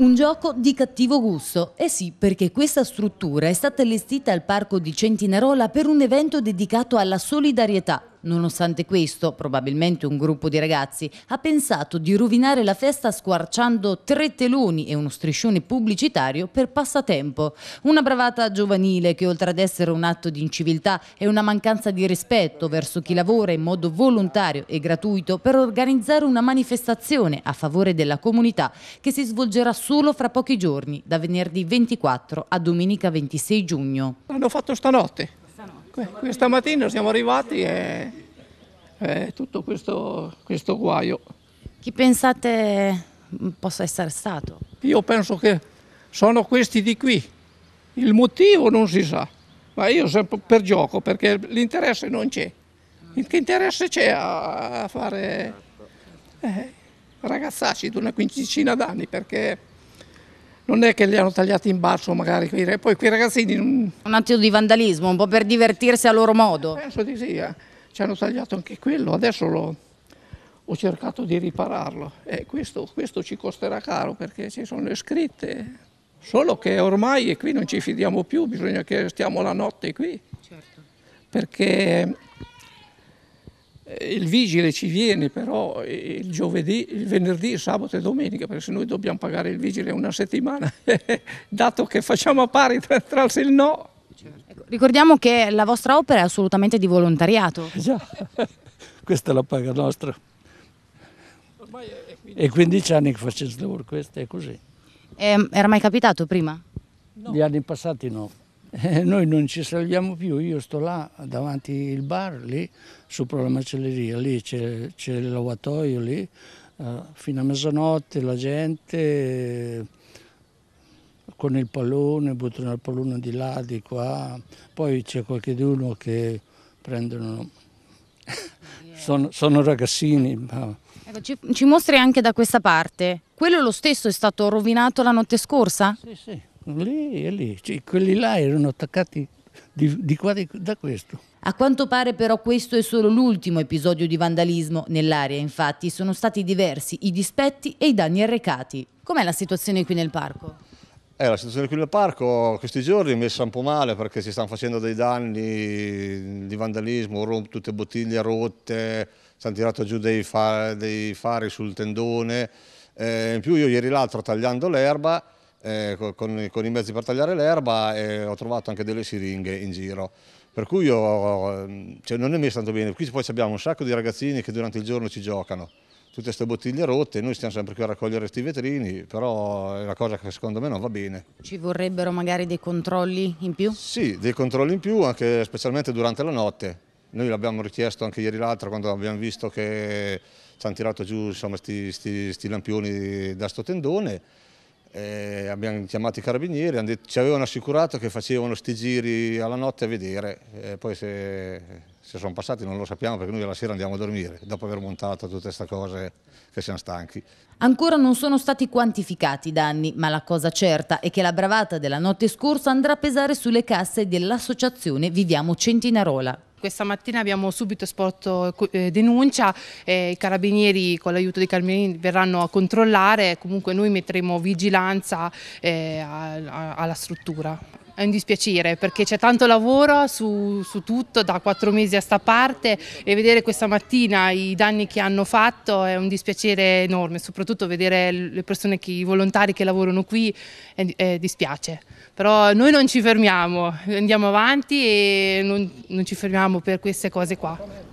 Un gioco di cattivo gusto. Eh sì, perché questa struttura è stata allestita al parco di Centinarola per un evento dedicato alla solidarietà Nonostante questo, probabilmente un gruppo di ragazzi ha pensato di rovinare la festa squarciando tre teloni e uno striscione pubblicitario per passatempo. Una bravata giovanile che oltre ad essere un atto di inciviltà è una mancanza di rispetto verso chi lavora in modo volontario e gratuito per organizzare una manifestazione a favore della comunità che si svolgerà solo fra pochi giorni, da venerdì 24 a domenica 26 giugno. L'hanno fatto stanotte. Questa mattina siamo arrivati e è tutto questo, questo guaio. Chi pensate possa essere stato? Io penso che sono questi di qui. Il motivo non si sa, ma io sempre per gioco perché l'interesse non c'è. Che interesse c'è a fare eh, ragazzacci di una quindicina d'anni perché non è che li hanno tagliati in basso magari, poi quei ragazzini... Non... Un attimo di vandalismo, un po' per divertirsi a loro modo. Penso di sì, eh. ci hanno tagliato anche quello, adesso lo, ho cercato di ripararlo e questo, questo ci costerà caro perché ci sono le scritte, solo che ormai qui non ci fidiamo più, bisogna che stiamo la notte qui, certo. perché eh, il vigile ci viene però il giovedì, il venerdì, il sabato e domenica, perché se noi dobbiamo pagare il vigile una settimana, dato che facciamo a pari tra, tra il no. Ecco, ricordiamo che la vostra opera è assolutamente di volontariato. Già, questa è la paga nostra. È 15 anni che faccio il lavoro, questo è così. E, ehm, era mai capitato prima? No. Gli anni passati no. Eh, noi non ci salviamo più, io sto là davanti il bar, lì, sopra la macelleria, lì c'è, il lavatoio, lì, eh, fino a mezzanotte la gente eh, con il pallone, buttano il pallone di là, di qua, poi c'è qualcuno che prendono, sono, sono ragazzini. Ma... Ecco, ci, ci mostri anche da questa parte, quello lo stesso è stato rovinato la notte scorsa? Sì, sì. Lì e lì, cioè, quelli là erano attaccati di, di qua di, da questo. A quanto pare però questo è solo l'ultimo episodio di vandalismo. Nell'area infatti sono stati diversi i dispetti e i danni arrecati. Com'è la situazione qui nel parco? Eh, la situazione qui nel parco questi giorni è messa un po' male perché si stanno facendo dei danni di vandalismo, tutte bottiglie rotte, si hanno tirato giù dei, fa dei fari sul tendone. Eh, in più io ieri l'altro tagliando l'erba eh, con, con, i mezzi per tagliare l'erba e ho trovato anche delle siringhe in giro. Per cui io, cioè, non è messo tanto bene. Qui poi abbiamo un sacco di ragazzini che durante il giorno ci giocano. Tutte queste bottiglie rotte, noi stiamo sempre qui a raccogliere questi vetrini, però è una cosa che secondo me non va bene. Ci vorrebbero magari dei controlli in più? Sì, dei controlli in più, anche specialmente durante la notte. Noi l'abbiamo richiesto anche ieri l'altro quando abbiamo visto che ci hanno tirato giù questi lampioni da sto tendone eh, abbiamo chiamato i carabinieri, ci avevano assicurato che facevano sti giri alla notte a vedere, eh, poi se, se, sono passati non lo sappiamo perché noi alla sera andiamo a dormire, dopo aver montato tutte queste cose che siamo stanchi. Ancora non sono stati quantificati i danni, ma la cosa certa è che la bravata della notte scorsa andrà a pesare sulle casse dell'associazione Viviamo Centinarola. Questa mattina abbiamo subito esporto eh, denuncia, eh, i carabinieri con l'aiuto dei carabinieri verranno a controllare, comunque noi metteremo vigilanza eh, alla struttura. È un dispiacere perché c'è tanto lavoro su, su, tutto da quattro mesi a sta parte e vedere questa mattina i danni che hanno fatto è un dispiacere enorme, soprattutto vedere le persone, che, i volontari che lavorano qui è, è dispiace però noi non ci fermiamo, andiamo avanti e non, non ci fermiamo per queste cose qua.